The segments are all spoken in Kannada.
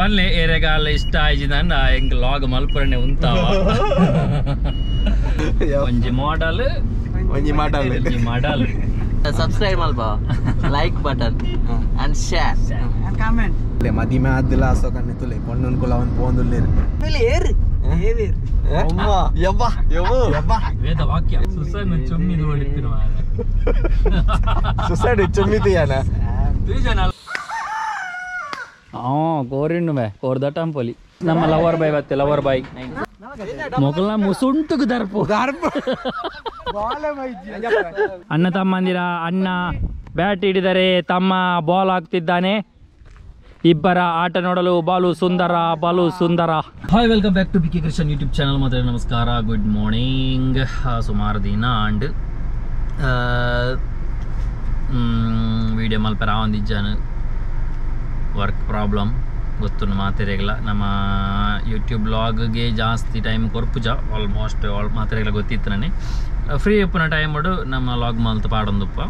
ಪಲ್ಲೆ ಏರೆಗಾಲ ಇಷ್ಟ ಆಯ್ಜಿದಂಡ ಹೆಂಗ್ ಲಾಗ್ ಮಲ್ಪುರನೆ ಉಂತಾವ. ಒಂಜಿ ಮಾಡಲ್ ಒಂಜಿ ಮಾಡಲ್ ಒಂಜಿ ಮಾಡಲ್ ಸಬ್ಸ್ಕ್ರೈಬ್ ಮಲ್ಪ. ಲೈಕ್ ಬಟನ್ ಅಂಡ್ ಶೇರ್ ಮದಿಮೆ ಆದಿಲ್ಲ ಅಸೋಕನ್ನೆ ತುಲೆ ಪೊಣ್ಣನ್ ಕುಲ ಏರ್ ಪೋಂದುಲ್ಲೇರು ಅಮ್ಮ ಯವ್ವ. ಯವ್ವ. ಯವ್ವ. ವೇದ ವಾಕ್ಯ. ಸುಸನ್ನ ಚುಮ್ಮಿದು ಹೊಡಿತಿನ ಚುಮ್ಮಿ ತಿಯಾನ ಚುಮ್ಮಿತಿಯಾನ ಹಾ ಬೇ ಕೋರ್ದ ನಮ್ಮ ಲವರ್ ಬಾಯ್ ಬತ್ತೆ ಲವರ್ ಬಾಯ್. ಮೊಗಲ್ನ ಮುಸುಂಟುಗು ದರ್ಪು. ಅಣ್ಣ ತಮ್ಮಂದಿರ ಅಣ್ಣ ಬ್ಯಾಟ್ ಹಿಡಿದರೆ ತಮ್ಮ ಬಾಲ್ ಹಾಕ್ತಿದ್ದಾನೆ. ಇಬ್ಬರ ಆಟ ನೋಡಲು ಬಾಲು ಸುಂದರ ಬಾಲು ಸುಂದರ. Hi welcome back to B K Krishnan YouTube channel ಮತ್ತೆ ನಮಸ್ಕಾರ. ಗುಡ್ ಮಾರ್ನಿಂಗ್ ಸುಮಾರು ದಿನ ಅಂಡ್ ವಿಡಿಯೋ ಮಲ್ಪರ ರಾವಂದಿಜ್ಜಾನು. ವರ್ಕ್ ಪ್ರಾಬ್ಲಮ್ ಗೊತ್ತು ಮಾತೆರೆಗಳ ನಮ್ಮ ಯೂಟ್ಯೂಬ್ ಬ್ಲಾಗ್ಗೆ ಜಾಸ್ತಿ ಟೈಮ್ ಕೊರ್ಪುಜ ಆಲ್ಮೋಸ್ಟ್ ಆಲ್ ಮಾತೆರೆಗಳ ಗೊತ್ತಿತ್ತು ನನಗೆ. ಫ್ರೀ ಇಪ್ಪನ ಟೈಮ್ ಮಾಡು ನಮ್ಮ ಲಾಗ್ ಮಲ್ತ ಪಾಡೊಂದುಪ್ಪ.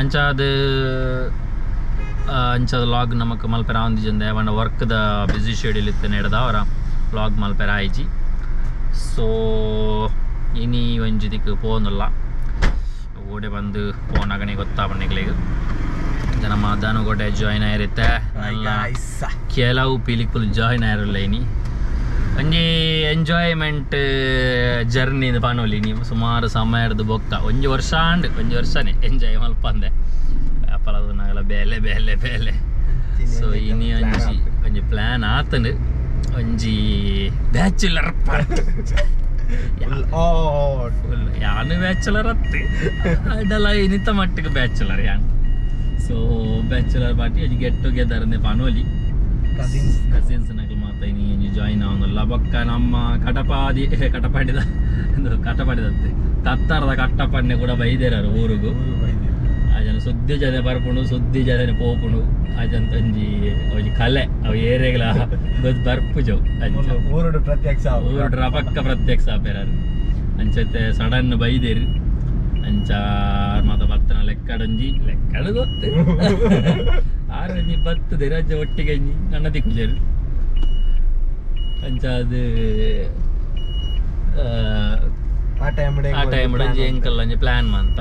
ಅಂಚಾದ ಅಂಚಾದ ಲಾಗ್ ನಮಕ್ ಮಲ್ಪೆರ ಆವಂದಿಜಂದೆ ಅವನ ವರ್ಕ್ದ ಬ್ಯುಸಿ ಶೆಡ್ಯೂಲ್ ಇತ್ತು ನಡೆದ ಅವರ ಲಾಗ್ ಮಲ್ಪೆರ ಆಯ್ಜಿ ಸೊ ಇನಿ ಒಂಜಿದಿಕ್ಕೆ ಪೋನಲ್ಲ ಓಡೆ ಬಂದು ಫೋನ್ ಗೊತ್ತಾ ಗೊತ್ತಾವಣ್ಣೆಗಳಿಗೆ ನಮ್ಮ ದಾನುಗೋಟೆ ಜಾಯ್ನ್ ಆಗಿರುತ್ತೆ. ಕೆಲವು ಪಿಲಿಕುಲ್ ಜಾಯ್ನ್ ಆಗಿರಲ್ಲ ಇನಿ. ಒಂಜಿ ಎಂಜಾಯ್ಮೆಂಟ್ ಜರ್ನಿ ಪಾನೋಲಿ ನೀವು. ಸುಮಾರು ಸಮಯದ ಬೊಕ್ಕ ಒಂಜಿ ವರ್ಷ ಅಂಡ್ ಒಂಜಿ ವರ್ಷನೇ. ಎಂಜಾಯ್ ಮಲ್ಪಂದೆ. ಅಪ್ಪಲದು ನಾಗಲ ಬೇಲೆ ಬೇಲೆ. ಬೇಲೆ ಸೊ ಇನಿ ಒಂಜಿ ಒಂಜಿ ಪ್ಲಾನ್ ಆತಂಡು ಒಂಜಿ ಬ್ಯಾಚುಲರ್ ಪಾರ್ಟಿ ಯಾನು ಬ್ಯಾಚುಲರ್ ಅತ್ತೆ? ಅಡ್ಡಲ್ಲ ಇನ್ನಿತ ಮಟ್ಟಿಗೆ ಬ್ಯಾಚುಲರ್ ಯಾನ್? ಸೊ ಬ್ಯಾಚುಲರ್ ಪಾರ್ಟಿ ಅದು ಗೆಟ್ ಟುಗೆದರ್ ನೆ ಪನೋಲಿ ಕಸಿನ್ಸ್ ನಗಲು ಮಾತ ಇನಿ ಜಾಯಿನ್ ಆವನಲ್ಲ ಬೊಕ್ಕ ನಮ್ಮ ಕಟಪಾದಿ ಕಟಪಾಡಿದ ಇದು ಕಟಪಾಡಿದತ್ತೆ ಕತ್ತಾರದ ಕಟ್ಟಪನ್ನೆ ಕೂಡ ಬೈದೇರಾರು ಊರಿಗೂ. ಆ ಜನ ಸುದ್ದಿ ಜನ ಬರ್ಪುಂಡು ಸುದ್ದಿ ಜನ ಪೋಪುಂಡು ಆ ಜನ ಒಂಜಿ ಒಂಜಿ ಕಲೆ ಅವು ಏರೆಗಳ ಗೊತ್ತು ಬರ್ಪುಜವು ಅಂಚ ಊರುಡು ಪ್ರತ್ಯಕ್ಷ ಊರುಡ್ರ ಪಕ್ಕ ಪ್ರತ್ಯಕ್ಷ ಆಪೇರಾರು ಅಂಚತ್ತೆ ಸಡನ್ ಬೈದೇರು. ಅಂಚ ಮಾತ ಬತ್ತನ ಲೆಕ್ಕಡೊಂಜಿ. ಲೆಕ್ಕಡ ಗೊತ್ತು ಆರೊಂಜಿ ಬತ್ತದೆ ರಜೆ ಒಟ್ಟಿಗೆ ನನ್ನ ದಿಕ್ಕುಜರು ಅಂಚ ಅದು ಆ ಟೈಮ್ ಎಂಕಲ್ ಅಂಜಿ ಪ್ಲಾನ್ ಮಂತ.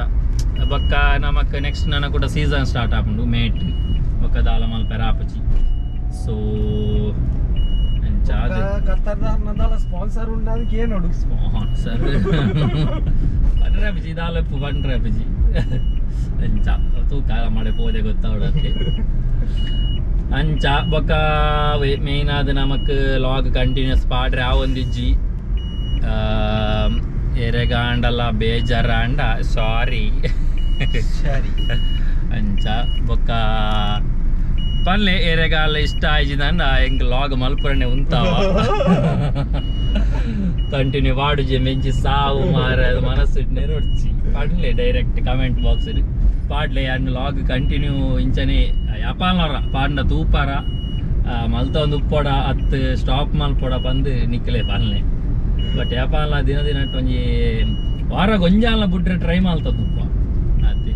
ಬೊಕ್ಕ ನಮಕ್ ನೆಕ್ಸ್ಟ್ ನನ್ನ ಕೂಡ ಸೀಸನ್ ಸ್ಟಾರ್ಟ್ ಆಪುಂಡು ಮೇಟ್. ಬೊಕ್ಕ ದಾಲ ಮಲ್ಪೆರ ಆಪಚಿ ಸೊ ಅಂಚ ಅದು ಕತ್ತರ್ದ ಸ್ಪಾನ್ಸರ್ ಉಂಡದಕ್ಕೆ ಏನೋಡು ಸ್ಪಾನ್ಸರ್ ಪಂಡ್ರೆ ಬಿಜಿ ದಾಲಪ್ಪು ಪಂಡ್ರೆ ಬಿಜಿ ಅಂಚ ತೂಕ ಮಾಡಿ ಪೋದೆ ಗೊತ್ತಾವಡಕ್ಕೆ ಅಂಚ ಬೊಕ್ಕ ಮೇನ್ ಆದ ನಮಕ್ ಲಾಗ್ ಕಂಟಿನ್ಯೂಸ್ ಪಾಡ್ರೆ ಆ ಒಂದಿಜ್ಜಿ ಎರೆಗಾಂಡಲ್ಲ ಬೇಜಾರಾಂಡ ಸಾರಿ ಸಾರಿ. ಅಂಚ ಬೊಕ್ಕ ಪಲ್ಲೆ ಎರೆಗಾಲ ಇಷ್ಟ ಆಯ್ಜಿದಂಡ ಹೆಂಗ್ ಲಾಗ್ ಮಲ್ಪುರನೆ ಉಂತಾವ. ಕಂಟಿನ್ಯೂ ವಾಡುಜೆ ಮೆಂಚಿ ಸಾವು ಮಾರ ಮನಸ್ಸು ನೆರೊಡ್ಚಿ ಪಾಡ್ಲೇ ಡೈರೆಕ್ಟ್ ಕಮೆಂಟ್ ಬಾಕ್ಸ್ ಪಾಡ್ಲೆ ಅನ್ನ ಲಾಗ್ ಕಂಟಿನ್ಯೂ ಇಂಚನೆ ಅಪಾಲರ ಪಾಡ್ನ ತೂಪಾರ ಮಲ್ತ ಒಂದು ಉಪ್ಪೋಡ ಹತ್ತು ಸ್ಟಾಪ್ ಮಲ್ಪೋಡ ಬಂದು ನಿಕ್ಕಲೆ ಪಾಲ್ನೆ ಬಟ್ ಯಾಪಾಲ ದಿನ ದಿನ ಒಂಜಿ ವಾರ ಗೊಂಜಾಲ ಬಿಟ್ರೆ ಟ್ರೈ ಮಲ್ತ ತುಪ್ಪ ಅತ್ತೆ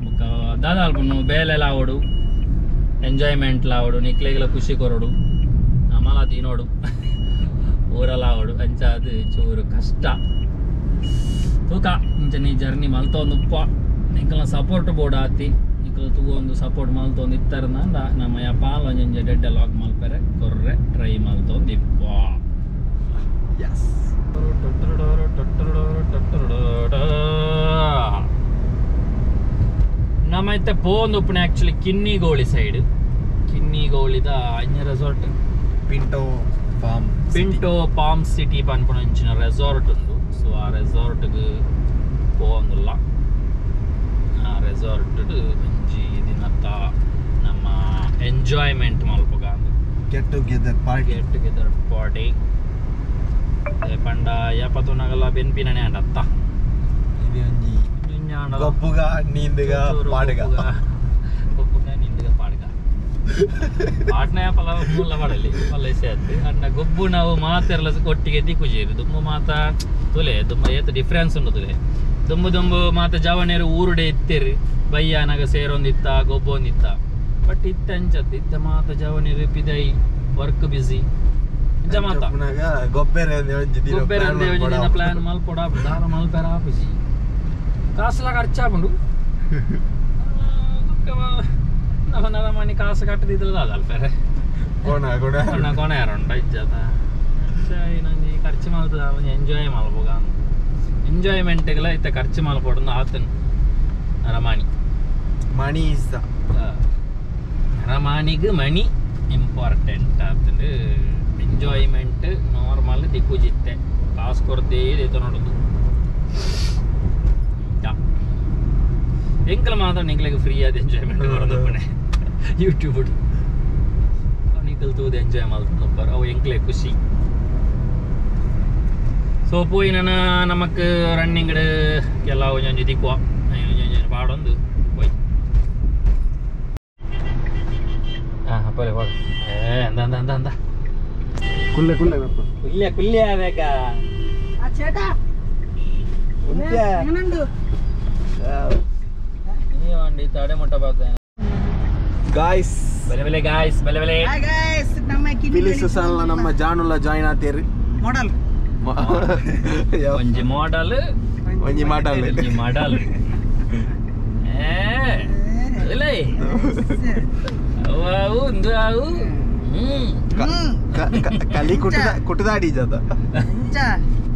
ಬುಕ್ಕ ದಾದಾಲ್ಪುನು ಬೇಲೆಲ್ಲ ಆವಡು ಎಂಜಾಯ್ಮೆಂಟ್ ಆವಡು ನಿಕ್ಲೆಗೆಲ್ಲ ಖುಷಿ ಕೊರೋಡು. ಅಮಲ ತಿನ್ನೋಡು ಊರೆಲ್ಲ ಆವಡು ಅಂಚ ಅದು ಚೂರು ಕಷ್ಟ. ತೂಕ ಇಂಚ ನೀ ಜರ್ನಿ ಮಲ್ತೊಂದು ಉಪ್ಪ ನಿಕ್ಕಲ ಸಪೋರ್ಟ್ ಬೋರ್ಡ್ ಆತಿ ನಿಕ್ಕಲ ತೂ ಒಂದು ಸಪೋರ್ಟ್ ಮಲ್ತೊಂದು ಇತ್ತಾರಂದ ನಮ್ಮ ಯಪಾಲ ಒಂಜೊಂಜೆ ಡೆಡ್ಡ ಲಾಕ್ ಮಲ್ಪೆರೆ ಕೊರ್ರೆ ಟ್ರೈ ಮಲ್ತೊಂದು ಇಪ್ಪ. ಎಸ್ ನಮ್ಮೈತೆ ಪೋಂದು ಉಪ್ಪುನೆ ಆಕ್ಚುಲಿ ಕಿನ್ನಿಗೋಳಿ ಸೈಡ್ ಕಿನ್ನಿಗೋಳಿದ ಅಂಜ resort Pinto farm Pinto palm city ಪನ್ಪುನಂಚಿನ resort ಉಂದು ಸೊ ಆ ರೆಸಾರ್ಟ್ಗೆ ಪೋಂದುಲ್ಲ ಆ ರೆಸಾರ್ಟ್ ಒಂಜಿ ದಿನತ್ತ ನಮ್ಮ enjoyment ಮಲ್ಪಗ get together party get together party ಪಂಡ ಯಾಪತ್ತು ಬೆನ್ಪಿನೇ ಅಂಡ ಅತ್ತ ಇದು ಒಂಜಿ ಗೊಬ್ಬುಗ ನೀಂದುಗ ಪಾಡುಗ ಗೊಬ್ಬುಗ, ಗೊಬ್ಬುಗ ನಿಂದುಗ ಪಾಡ್ಗ ಪಾಟ್ನ ಪಲ ಮೂಲ ಮಾಡಲಿ ಪಲ್ಲೆ ಸೇರ್ತು ಅಣ್ಣ ಗೊಬ್ಬು ನಾವು ಮಾತೆರ್ಲ ಒಟ್ಟಿಗೆ ದಿಕ್ಕುಜೇರು ದುಂಬು ಮಾತ ತುಲೆ ದುಂಬ ಏತ ಡಿಫ್ರೆನ್ಸ್ ಉಂಡು ತುಲೆ. ದುಂಬು ದುಂಬು ಮಾತ ಜವನೇರು ಊರುಡೆ ಇತ್ತೇರಿ. ಬಯ್ಯ ನಗ ಸೇರೊಂದಿತ್ತ ಗೊಬ್ಬೊಂದಿತ್ತ. ಬಟ್ ಇತ್ತ ಅಂಚತ್ ಇತ್ತ ಮಾತ ಜವನಿ ಪಿದೈ ವರ್ಕ್ ಬಿಸಿ ಇಂಚ ಮಾತ ಪುನಗ ಗೊಬ್ಬರ. ಪ್ಲಾನ್ ಮಲ್ಪೊಡ ದಾರ ಮಲ್ಪೆರ ಕಾಸುಲ ಖರ್ಚಾಪುಂಡು ನಮ್ಮ ನಲ ಮನಿ ಕಾಸು ಕಟ್ಟದಿದ್ರಲ್ಲ ಅದಲ್ಪೆರೆ ಕೋಣ ಕೂಡ ಕೊಣ ಕೊನೆ ಯಾರುಂಡ ಇಜ್ಜದ ನಂಜಿ ಖರ್ಚು ಮಲ್ತದ ಒಂಜಿ ಎಂಜಾಯ್ ಮಲ್ಪೋಗ ಎಂಜಾಯ್ಮೆಂಟ್ಗೆಲ್ಲ ಇತ್ತ ಖರ್ಚು ಮಲ್ಪೊಡು ಆತನ್ ನರಮಾಣಿ ಮಣಿ ಇಸ್ ನರಮಾಣಿಗೆ ಮಣಿ ಇಂಪಾರ್ಟೆಂಟ್ ಆತಂದು ಎಂಜಾಯ್ಮೆಂಟ್ ನಾರ್ಮಲ್ ದಿಕ್ಕುಜಿತ್ತೆ ಕಾಸು ಕೊರತೆ ಇದೈತೆ ನೋಡೋದು ಎಂಕಲ ಮಾತ್ರ ನಿಂಗ್ಲಿಗೆ ಫ್ರೀ ಆದ ಎಂಜಾಯ್ಮೆಂಟ್ ಬರೋದು ಮನೆ ಯೂಟ್ಯೂಬ್ಡು ಅವ್ನಿಗೆ ತಿಳ್ತುವುದು ಎಂಜಾಯ್ ಮಾಡ್ತಾನೆ ಒಬ್ಬರ ಅವು ಎಂಕ್ಲೇ ಖುಷಿ. ಸೋಪು ಇನ್ನ ನಮಕ್ ರನ್ನಿಂಗ್ ಎಲ್ಲ ಒಂಜೊಂಜು ದಿಕ್ಕುವ ಒಂಜೊಂಜು ಮಾಡೊಂದು. ಹೋಯ್ ಹಾಂ ಹಬ್ಬ ಹೋ ಅಂದ ಅಂದ ಅಂದ ಅಂದ. ಕುಲ್ಲೆ ಕುಲ್ಲೆ ಕುಲ್ಲೆ ಕುಲ್ಲೆ ಆಗಬೇಕಾ ಗಾಯ್ಸ್ ಬೆಲೆ ಬೆಲೆ ಗಾಯ್ಸ್ ಬೆಲೆ ಬೆಲೆ ಹಾಯ್ ಗಾಯ್ಸ್ ನಮ್ಮ ಕಿನಿ ನಮ್ಮ ಜಾಣುಲ್ಲ ಜಾಯಿನ್ ಆತೀರಿ ಮಾಡಲ್ ಒಂಜಿ ಮಾಡಲ್ ಒಂಜಿ ಮಾಡಲ್ ಒಂಜಿ ಮಾಡಲ್ ಏ. ಇಲ್ಲೇ ಅವು ಒಂದು ಅವು. ಕಲಿ ಕುಟುದ ಕುಟುದಾಡಿ ಜದ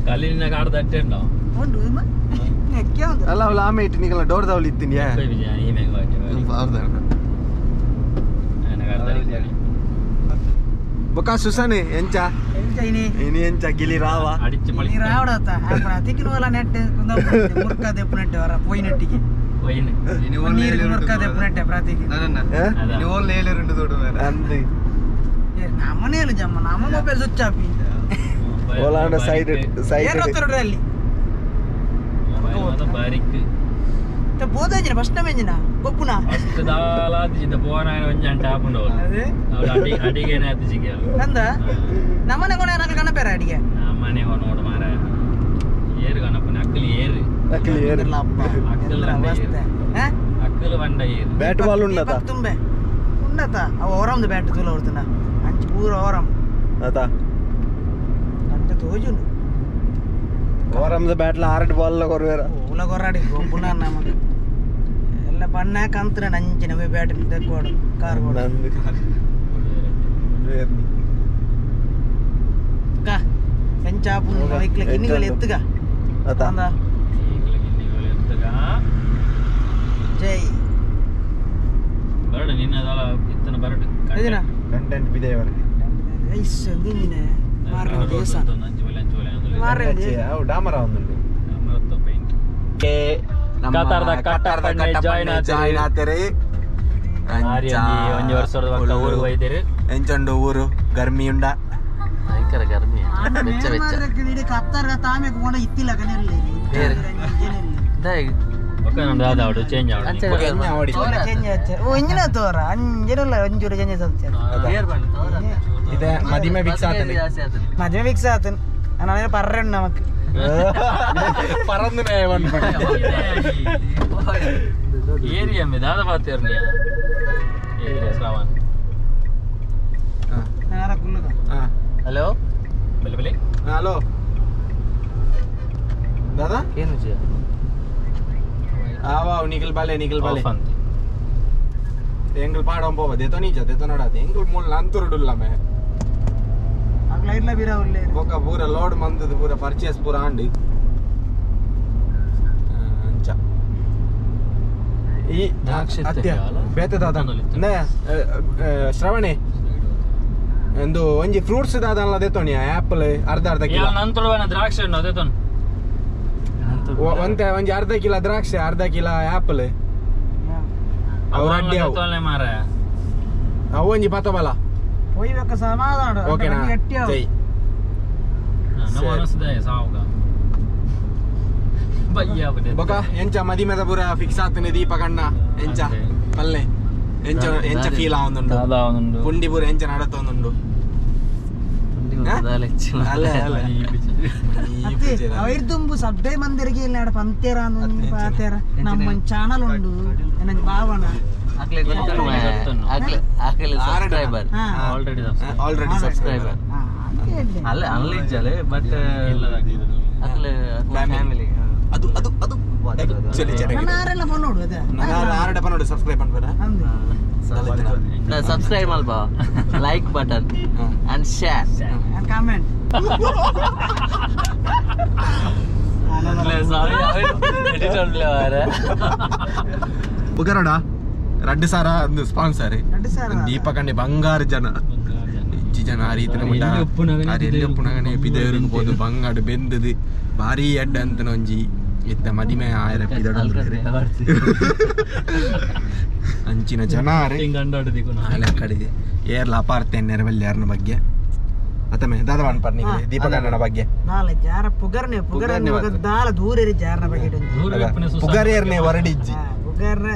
ಕಲಿನ ಕಾಡು ದಟ್ಟೆ ಉಂಟಾವು ಅಲ್ಲ ಅವಳು ಆಮೇಲೆ ಇಟ್ಟು ನೀಗಲ್ಲ ಡೋರ್ ದವಳು ಇತ್ತೀನಿ Yan. Bukan susah nih, enca. Enca ini. Ini enca gili rawa. Adichu mali. Gili rawa data. Apra tikinu wala net kunda murka de punette vara poi netiki. Poi ne. Ini wala neel murka de punette pratiki. Na na. Ini wala neel rendu thodu vera. Andi. ನಮ್ಮ ನೇಲು ಜಮ್ಮ ನಮ್ಮ ಮೊಬೈಲ್ ಸ್ವಿಚ್ ಆಫ್ ಓಲಾಂಡ ಸೈಡ್ ಸೈಡ್ ಏನೋ ತರಡ್ರಲ್ಲಿ ಬಾರಿಕ್ పోదాచిన ఫస్ట్ పెంచిన గొప్పున ఫస్ట్ దాలా తిజిత పోనాయన పెంచాను టాప్ ఉండవు అదే అడిగానే అది చిక్కాలు అందా నమ్మనే కొనే నాకు కనపేరా అడిగా నమ్మనే కొనోడు మారా ఏరు కనపని అక్కలు ఏరు అక్కలు ఏరు అక్కలు అక్కలు వండ ఏరు బ్యాట్ బాల్ ఉండదా తుంబే ఉండదా అవ ఓరం బ్యాట్ తూల ఓడుతున్నా అంచి పూర ఓరం అదా అంత తోజును ఓరం బ్యాట్ల ఆరటి బాల్లో కొరవేరా ಉಲಗೊರಾಡಿ ಪುನಃ ನಮಗೆ. ಎಲ್ಲ ಬಣ್ಣ ಹಾಕಂತ್ರ ನಂಚಿನ ಬ್ಯಾಟ್ರಿ ತೆಕ್ಕೋಡು ಕಾರ್ ನಂದು ಕಾ ವೈಕ್ಲ ಗಿನ್ನಿಗಳು ಎತ್ತುಗ. ತಂದ ಜೈ. ಬರಡು ನಿನ್ನದಲ್ಲ ಇತ್ತನ ಬರಡು. ಕಂಟೆಂಟ್ ಬಿದೆ ಐಸ್ ನಿನ್ನೆ. ಮಾರ್ರೆ ಮಾರ್ರೆ ಡಾಮರ ಒಂದು. ಕತಾರ್ದ ಕಟ್ಟ ಕತಾರ್ದ ಪಂಡೆ ಕಟ್ಟ join ಪಂಡೆ ಆತೇರಿ. join ಆತೇರಿ. ಆರಿ ಅಂಚ ಒಂಜಿ ಒಂಜಿ ವರ್ಷದ ಪಕ್ಕ ಉಳ್ಳು. ಊರಿಗೆ ಹೋಯ್ತಿರಿ ಎಂಚಂಡು ಊರು ಗರ್ಮಿ ಉಂಡ ಭಯಂಕರ ಗರ್ಮಿ ಬೆಚ್ಚ ಬೆಚ್ಚ ಕತ್ತಾರ ತಾಮೆ ಕೊಂಡ ಇತ್ತಿಲ್ಲ ಕನೆಲ್ಲಿ ಬೇರೆ. ಒಕ್ಕ ನಮ್ದು ಆದ ಅವಡು ಚೇಂಜ್ ಅಂಚೆ ಆವಡು ಕೆನ್ಯ ಹೊಡಿ. ಓ ಇಂಜಿನ ತೋರ ಅಂಜನಲ್ಲ ಒಂಚೂರು ಜನ ಸತ್ಯ ಇದೆ ಮದಿಮೆ ಫಿಕ್ಸ್ ಆತೇನೆ മജ ഫിക്സ് ആത്തൻ അങ്ങനെ പറഞ്ഞു നമുക്ക് പറന്ന് മേവൻ ഏരിയ में ज्यादा बात करनी है ഏരിയ ശ്രാവൺ ഹലോ ബലെ ബലെ ഹലോ दादा ಏನು છે આ વાવ નીકળ બાલે નીકળ બાલે એંગલ પાડો પોવા દેતો નહીં જતો નડાતે એંગલ મૂળ લાંતુરડુલ્લા મેં ಫ್ಲೈಟ್ಲ ಬೀರಾ ಉಳ್ಳೇ ಬೊಕ್ಕ ಪೂರ ಲೋಡ್ ಮಂದದ ಪೂರ ಪರ್ಚೇಸ್ ಪೂರ ಆಂಡಿ. ಅಂಚ. ಈ ಅತ್ಯ ಬೇತೆ ದಾದ ಶ್ರವಣಿ. ಒಂದು ಒಂಜಿ ಫ್ರೂಟ್ಸ್ ದಾದ ಅಲ್ಲ ದೇತೋಣಿ ಆಪಲ್ ಅರ್ಧ ಅರ್ಧ ಕಿಲೋ. ನಂತರ ದ್ರಾಕ್ಷಿ ಹಣ್ಣು ದೇತೋಣ ಒಂತೆ ಒಂಜಿ ಅರ್ಧ ಕಿಲೋ ದ್ರಾಕ್ಷಿ ಅರ್ಧ ಕಿಲೋ ಆಪಲ್ ಅವ್ರ ಅಡ್ಡಿ ಅವು. ಅವೊಂಜಿ ಪತ್ತಬಲ ഒഴിവൊക്കെ സമാധാനം ಎಂಚ ಮದಿ ಮೆದ ಫಿಕ್ಸ್ ಆಗ್ತದೆ ದೀಪ ಎಂಚ ಅಲ್ಲೆ ಎಂಚ ಎಂಚ ಫೀಲ್ ಆವೊಂದುಂಡು ಪುಂಡಿ ಎಂಚ ನಡತೊಂದುಂಡು ಅವ್ರದುಂಬು ಮಂದಿರಿಗೆ ಪಂತೇರ ನಮ್ಮ ಚಾನಲ್ ಉಂಡು. ಬಾವಣ ಆಗ್ಲೇ ಗೊತ್ತು ಆಗ್ಲೇ ಆಗ್ಲೇ ಸಬ್ಸ್ಕ್ರೈಬರ್ ಆಲ್ರೆಡಿ ಸಬ್ಸ್ಕ್ರೈಬರ್ ಅಲ್ಲೇ ಅಲ್ಲಿ ಇಜ್ಜಲೆ ಬಟ್ ಆಗ್ಲೇ ಫ್ಯಾಮಿಲಿ ಅದು ಅದು ಅದು. ಸಬ್ಸ್ಕ್ರೈಬ್ ಮಾಡ್ಬೇಡ. Subscribe like button and share and comment sponsor ಎರಡು ಸಾವಿರ ದೀಪಕಂಡೆ ಬಂಗಾರು ಜನ ಇಜ್ಜಿ ಜನ ಆ ರೀತಿ ಅವ್ರು ಎಲ್ಲಿ ಒಪ್ಪುನಗನೆ ಎಲ್ಲಿ ಪಿದೆಯರು ಒಪ್ಪುನಗನೆ ತುಂಬ ಪಿದೆಯರು ಬೆಂದಿದೆ. ಹೋದು ಬಂಗಾಡು ಬೆಂದದು ಭಾರಿ ಎಡ್ಡ ಅಂತ ಒಂಜಿ ಇತ್ತ ಮದಿಮೆ ಆಯರ ಪಿದಡು ಅಂಚಿನ ಜನ ಅಲ್ಲ ಕಡಿದೆ ಏರ್ಲ ಅಪಾರ್ಥ ನೆರವಲ್ಲಿ ಯಾರನ ಬಗ್ಗೆ ಅತಮೆ ದಾದ ಪರ್ನಿಗೆ ದೀಪಕಣ್ಣನ ಬಗ್ಗೆ ದಾಲ ಜಾರ ಪುಗರ್ನೆ ಪುಗರ್ನೆ ಪುಗರ್ನೆ ದಾಲ ದೂರೇರಿ ಜಾರನ ಬಗ್ಗೆ ಇಡೊಂದು ಪುಗಾರಿಯರ್ನೆ ಹೊರಡಿಜ್ಜಿ ಪುಗರ್ನೆ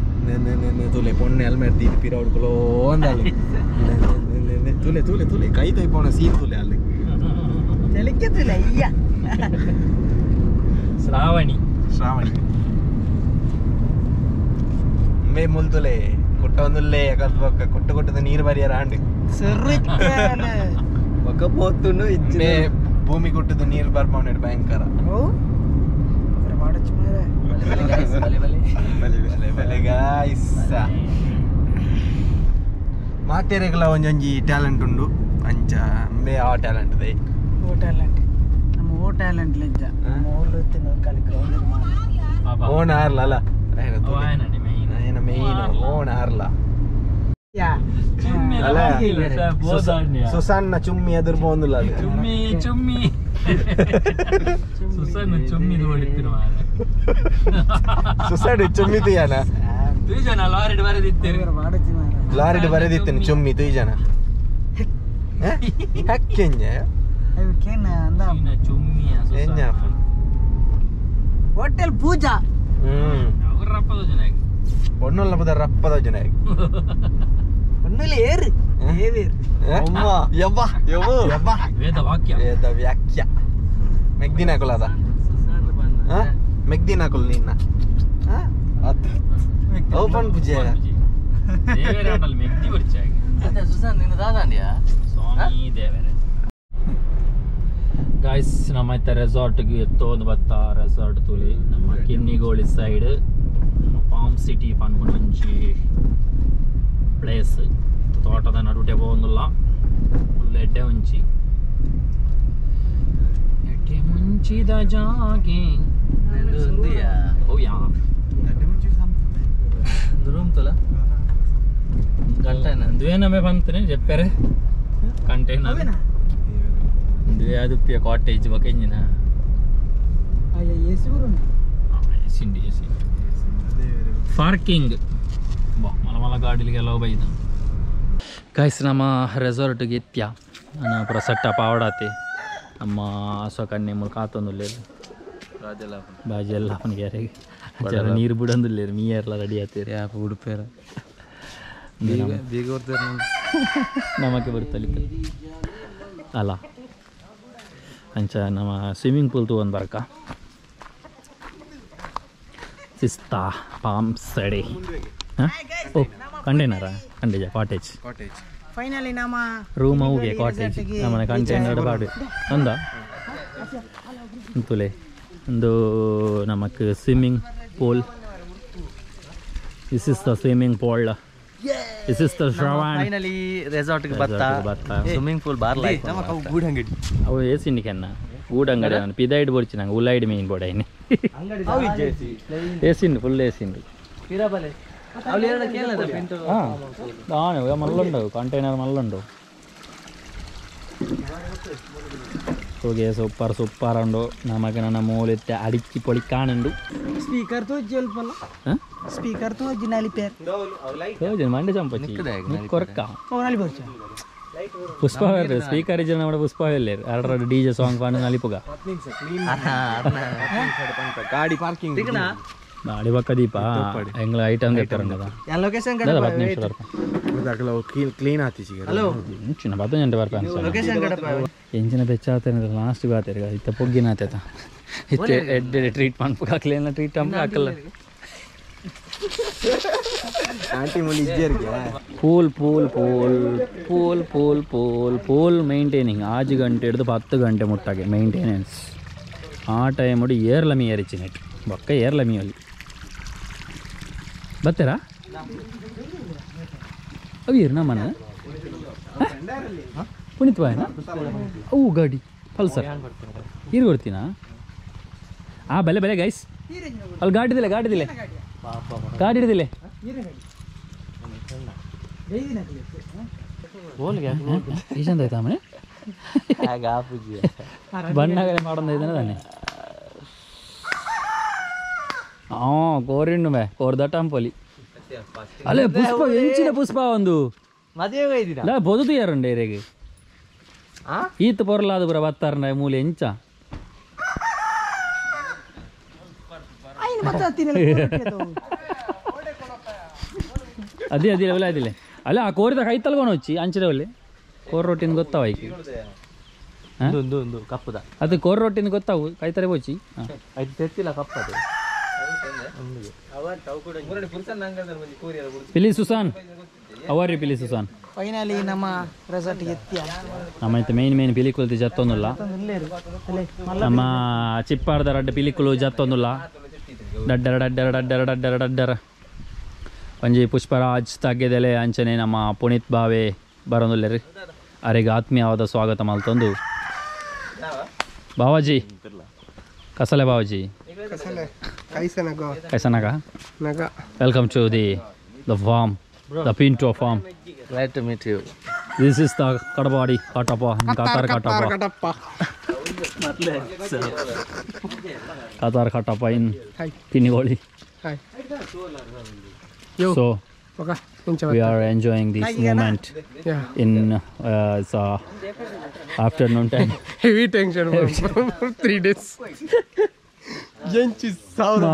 ತೂಲೆ ಪೊಣ್ಣೆ ಹೆಲ್ಮೆಟ್ ತೀದು ಪಿರವಡ್ಕಲೋ ಅಂದಾಲು ತೂಲೆ ತೂಲೆ ತೂಲೆ ಕೈ ತೈ ಪೋಣ ಸೀನ್ ತೂಲೆ ಅಲ್ಲಿ ಚಲಿಕ್ಕೆ ತೂಲೆ ಅಯ್ಯ ಶ್ರಾವಣಿ ಶ್ರಾವಣಿ ಮೇ ಮುಲ್ತುಲೆ ಕುಟ್ಟ ಒಂದುಲ್ಲೆ ಕಲ್ತ ಪಕ್ಕ ಕುಟ್ಟ ಕುಟ್ಟದ ನೀರು ಬರಿಯ ರಾಂಡು ಒಕ್ಕ ಪೋತುನು ಮೇ ಭೂಮಿ ಕುಟ್ಟದ ನೀರು ಬರ್ಮಾವಣೆ ಭಯಂಕರ ಮಾಡಚ್ಚು ಮಾರ ಬಲೆ ಬಲೆ ಗಾಯ್ಸ್ ಮಾತೆರೆಗಳ ಒಂಜೊಂಜಿ ಟ್ಯಾಲೆಂಟ್ ಉಂಡು. ಅಂಚ ಮೇ ಆ ಟ್ಯಾಲೆಂಟ್ ಇದೆ ಓ ಟ್ಯಾಲೆಂಟ್ ನಮ್ಮ ಓ ಟ್ಯಾಲೆಂಟ್ ಲೆಜ್ಜ. ಊರ್ಲು ತಿನ್ನೋ ಕಾಲಿ ಗ್ರೌಂಡ್ ಪಾಪ ಓನ್ ಆರ್ಲ ಅಲ್ಲ. ಏನ ಮೇನ್ ಓನ್ ಆರ್ಲ. ಸುಸನ್ನ ಚುಮ್ಮಿ ಎದುರು ಬಂದಿಲ್ಲ ಚುಮ್ಮಿ ಚುಮ್ಮಿ. ಸುಸನ್ನ ಚುಮ್ಮಿ ಮಾರ ಸುಸಡ್ ಚುಮ್ಮಿ ತುಯ್ಯನ ಜನ ಲಾರಿಡ್ ಬರೆದಿತ್ತೇನೆ ಲಾರಿಡ್ ಬರೆದಿತ್ತೇನೆ ಚುಮ್ಮಿ ತುಯ್ ಜನ. ಹಕ್ಕೆಂಜ ಅದಕ್ಕೇನ ಅಂದ ಚೀನ ಚುಮ್ಮಿಯ ಎಂಜ ಹೋಟೆಲ್ ಪೂಜಾ. ಹ್ಮ್. ಅವ್ರ ರಪ್ಪದ ಜನ ಒಣ್ಣುಲ್ಲ ರಪ್ಪದ ಜನ ಒನ್ನುಲಿ ಏರಿ. ಯವ್ವ ವೇದ ವಾಕ್ಯ. ವೇದ ವ್ಯಾಖ್ಯ. ಮೆಗ್ದಿನ ಕುಲದ. ಮೆಗ್ದಿನ ಕುಲ್ ನಿನ್ನ. ಓಪನ್ ಪೂಜೆ ಗಾಯ್ಸ್ ನಮ್ಮ ಇತ್ತ ರೆಸಾರ್ಟ್ಗೆ ಎತ್ತೋದು ಬತ್ತ? ರೆಸಾರ್ಟ್ ತುಲಿ ನಮ್ಮ ಕಿನ್ನಿಗೋಳಿ ಸೈಡ್ ಪಾಮ್ ಸಿಟಿ ಪನ್ಪುನ ಒಂಜಿ ಪ್ಲೇಸ್ ತೋಟದ ನಡುಟೆ ಪೋಂದುಲ್ಲ ಫುಲ್ ಎಡ್ಡೆ ಮುಂಚಿ ಎಡ್ಡೆ ಮುಂಚಿದ ಜಾಗೆ. ದ್ವೇನಮೆ ಬಂತನೆ ಜಪ್ಪರೆ ಕಂಟೈನರ್ ದ್ವೇ ಅದು ಪಿಯ ಕಾಟೇಜ್ ಬಕ ಇಂಜಿನ ಅಲ್ಲ ಎಸಿ ಬರುನ ಎಸಿಂಡಿ ಎಸಿ ಪಾರ್ಕಿಂಗ್ ಬಾ ಮಲಮಲ ಗಾಡಿಲಿಗೆಲ್ಲ ಬೈದ ಗೈಸ್ ನಮ್ಮ ರೆಸಾರ್ಟ್ಗೆ ಇತ್ಯ ಪುರ ಸೆಟ್ಟ ಪಾವಡಾತಿ ನಮ್ಮ ಅಸೋ ಕಣ್ಣಿ ಬಾಜಿ ಎಲ್ಲ ಅಪ್ಪನ ಯಾರಿಗೆ? ಜನ ನೀರು ಬಿಡೋದಿಲ್ಲ ಮೀ ಎಲ್ಲ ರೆಡಿ ಆತೀರಿ. ಯಾಪ ಉಡುಪೇರ ಬೀಗ ಬರ್ತಾರೆ ನಮಗೆ ಬರ್ತಲ್ಲಿ ಅಲ್ಲ? ಅಂಚ ನಮ್ಮ ಸ್ವಿಮ್ಮಿಂಗ್ ಪೂಲ್ ತೊಗೊಂಡು ಬರಕ. ಸಿಸ್ತಾ ಪಾಮ್ ಸಡೆ ಓ ಕಂಟೈನರ ಕಂಡೇಜ ಕಾಟೇಜ್ ಕಾಟೇಜ್ ಫೈನಲಿ ನಮ್ಮ ರೂಮ್ ಹೋಗಿ ಕಾಟೇಜ್ ನಮ್ಮ ಕಂಟೈನರ್ ಬಾಡು. ಅಂದ ತುಲೆ. ಒಂದು ನಮಗೆ swimming pool is is the swimming pool is is the resort swimming pool ಬಾರ್ಲ ಅವು ಏಸಿ ನಿಕನ್ನ ಗೂಡ್ ಅಂಗಡಿ ನಾನು ಪಿದ ಇಡ್ ಬರ್ಚಿ ನಂಗೆ ಉಲ್ಲ ಇಡ್ ಮೀನ್ ಬೋಡ ಇನ್ನು. ಅಂಗಡಿ ಅವು ಫುಲ್ ಏಸಿ ಪಿರಬಲೆ ಮಲ್ಲುಂಡು ಕಂಟೈನರ್ ಮಲ್ಲುಂಡು ಉಂಡು ನಮಗೆ ನನ್ನ ಮೂಲೆತ್ತೆ ಅಡಿಕೆ ಪೊಳಿ ಕಾಣುಂಡು ಸ್ಪೀಕರ್ ತೋ സ്പീക്കർ ಕೊರಕ ಓ ನಲ್ಲಿ ಬರ್ಚ ಪುಷ್ಪ ಸ್ಪೀಕರ್ ಇದ್ರೆ ನಮ್ಮ ಪುಷ್ಪ ಎಲ್ಲೇರು ಎರಡರ ಡಿ ಜೆ ಸಾಂಗ್ ಪಾಂಡು ನಲಿಪುಗ ಗಾಡಿ ಪಾರ್ಕಿಂಗ್ ಗಾಡಿ ಪಕ್ಕ ದೀಪ. ಎಂಗ್ಲ ಐಟಮ್ ಯಾವ ಲೊಕೇಶನ್ ಕಡೆ ಬರ್ಪ ಕ್ಲೀನ್ ಆತಿ ಸಿಗ ಹಲೋ ಇಂಚಿನ ಪತ್ತು ಗಂಟೆ ಬರ್ಪ ಅನ್ಸ ಲೊಕೇಶನ್ ಕಡೆ ಎಂಚಿನ ಬೆಚ್ಚಾತೇನೆ ಲಾಸ್ಟ್ ಬಾತೇರಿ ಇತ್ತ ಪೊಗ್ಗಿನ ಆತೇತ ಇತ್ತೆ ಎಡ್ಡೆ ಟ್ರೀಟ್ ಮಾಡ್ಬೇಕು. ಹಾಕ್ಲಿಲ್ಲ ಟ್ರೀಟ್ ಮಾಡ್ಬೇಕು ಹಾಕಲ್ಲ. ಆಂಟಿ ಮುಲಿ ಇಜ್ಜೇರಿಗೆ? Pool pool pool pool pool pool pool maintaining ಆಜು ಗಂಟೆ ಹಿಡಿದು ಹತ್ತು ಗಂಟೆ ಮುಟ್ಟಾಗೆ. ಮೇಂಟೆನೆನ್ಸ್ ಆ ಟೈಮ್ ಏರ್ಲಮಿ ಏರಿಚಿನೆಟ್ ಬೊಕ್ಕ ಏರ್ಲಮಿ ಅಲ್ಲಿ ಬರ್ತೀರಾ? ಅವು ಇರ್ ನಮ್ಮನ ಪುನೀತ್ ಬಾಯನ ಅವು ಗಾಡಿ. ಪಲ್ಸರ್ ಇರು ಕೊಡ್ತೀನಾ ಆ ಬೆಲೆ ಬೆಲೆ ಗೈಸ್ ಅಲ್ಲಿ ಗಾಡಿದಿಲ್ಲ ಗಾಡಿದಿಲ್ಲ ಗಾಡಿ ಹಿಡಿದಿಲ್ಲ. ಬಣ್ಣ ಆಯ್ತಾ ಮನೆ? ಬಣ್ಣಗಳೇ ಮಾಡೋದು ಇದ್ದಾನೆ ತಾನೆ? ಕೋರಿಂಡು ಮೇ ಕೋರ್ದ ಟಂಪೊಲಿ ಅಲ್ಲೇ ಪುಷ್ಪ ಹೆಂಚಿನ ಪುಷ್ಪ ಒಂದು ಮದುವೆ ಬದುದು ಯಾರುಂಡೆ ಇರೆಗೆ ಈತ ಪೊರಲಾದ ಪುರ ಬತ್ತಾರನ ಮೂಲೆ ಹೆಂಚ ಅದೇ ಅದೇ ಒಳ್ಳೆ ಅದಿಲ್ಲ ಅಲ್ಲ ಆ ಕೋರಿದ ಕೈ ತಲ್ಕೊಂಡು ಹಚ್ಚಿ ಅಂಚಿದ ಒಳ್ಳೆ ಕೋರ್ ರೊಟ್ಟಿನ ಗೊತ್ತಾವ ಈಗ ಕಪ್ಪದ ಅದು ಕೋರ್ ರೊಟ್ಟಿನ ಗೊತ್ತಾವು ಕೈ ತರ ಹೋಚಿ ಅದು ತೆತ್ತಿಲ್ಲ ಕಪ್ಪದು ಪಿಲಿ ಸುಸಾನ್. ಅವರಿ ಪಿಲಿ ಸುಸಾನ್? ಫೈನಲಿ ನಮ್ಮ ರೆಸಾರ್ಟ್ ಎತ್ತಿಯ? ನಮ್ಮ ಇತ್ತು ಮೇನ್ ಮೇನ್ ಪಿಲಿಕುಲ್ ಜತ್ತೊಂದುಲ್ಲ ನಮ್ಮ ಚಿಪ್ಪಾಡ್ದ ರಡ್ಡ ಪಿಲಿಕುಲು ಜತ್ತೊಂದುಲ್ಲ ಡಡ್ಡರ ಡಡ್ಡರ ಡಡ್ಡರ ಡಡ್ಡರ ಡಡ್ಡರ. ಪಂಜಿ ಪುಷ್ಪರಾಜ್ ತಗ್ಗೆದೆಲೆ ಅಂಚನೆ ನಮ್ಮ ಪುನೀತ್ ಭಾವೆ ಬರೋದಿಲ್ಲ ರೀ ಅರೆಗೆ ಆತ್ಮೀಯವಾದ ಸ್ವಾಗತ ಮಲ್ತೊಂದು. Bavaji ಕಸಲೆ Bavaji. Kaisanaga. Naga. Welcome to the the farm, Bro. the Pinto farm. Glad to meet you. This is the Kadabadi, Katapa, Katar Katapa. Katar Katapa in Pinigoli. So, we are enjoying this moment yeah. in uh, uh, afternoon time. Heavy tension for three days. ಎಂಚಿ ಸಾವಿರ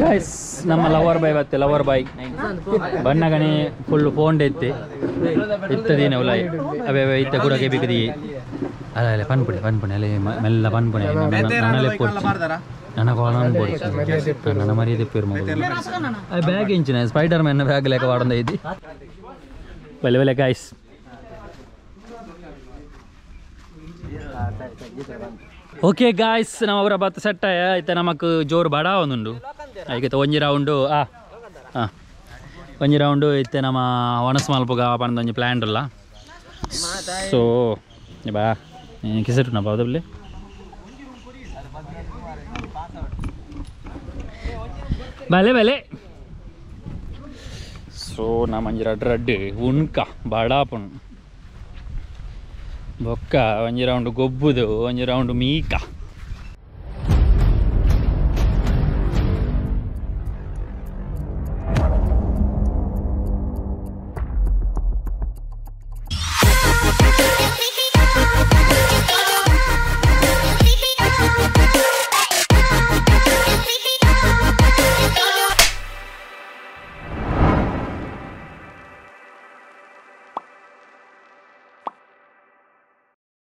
ಗೈಸ್ ನಮ್ಮ ಲವರ್ ಬಾಯ್ ಬತ್ತೆ ಲವರ್ ಬಾಯ್ ಬಣ್ಣಗಣಿ ಫುಲ್ ಫೋನ್ ಎತ್ತಿ ಇತ್ತದೇನೆ ಉಲಾಯ್ ಅವೇ ಅವೇ ಇತ್ತ ಕೂಡ ಬೇಕದಿ ಅಲ್ಲ ಅಲ್ಲ ಪನ್ಪುಣೆ ಪನ್ಪುಣೆ ಅಲ್ಲೇ ಮೆಲ್ಲ ಪನ್ಪುಣೆ ನನ್ನಲೆ ಪೋಡ್ಚಿ ನನ್ನ ಕೋಣ ಪೋಡ್ಚಿ ನನ್ನ ಮರ್ಯಾದೆ ಪೇರು ಬ್ಯಾಗ್ ಇಂಚಿನ ಸ್ಪೈಡರ್ ಮ್ಯಾನ್ ಬ್ಯಾಗ್ ಲೆಕ್ಕ ವಾಡಂದ ಇದ್ದಿ ಬೆಲೆ ಬೆಲೆ ಗೈಸ್ ಓಕೆ ಗಾಯ್ಸ್ ನಾವು ಅವರ ಬತ್ತ ಸೆಟ್ ಐತೆ ನಮಕ್ ಜೋರು ಬಡ ಒಂದುಂಡು ಐತೆ ಒಂಜಿ ರೌಂಡು ಆ ಒಂಜಿ ರೌಂಡು ಐತೆ ನಮ್ಮ ಒಣಸ್ ಮಲ್ಪುಗ ಪಂಡ ಒಂಜಿ ಪ್ಲ್ಯಾನ್ ಉಲ್ಲ ಸೊ ಬಾ ಕಿಸೆಟ್ ನಾ ಬಾದಬ್ಲೆ ಬಲೆ ಬಲೆ ಸೊ ನಮ್ಮ ಅಂಜಿ ರಡ್ ರಡ್ ಉಣ್ಕ ಬಡಾಪುಣ್ ಬೊಕ್ಕ ಒಂಜಿ ರೌಂಡ್ ಗೊಬ್ಬುದು ಒಂಜಿ ರೌಂಡ್ ಮೀಕ.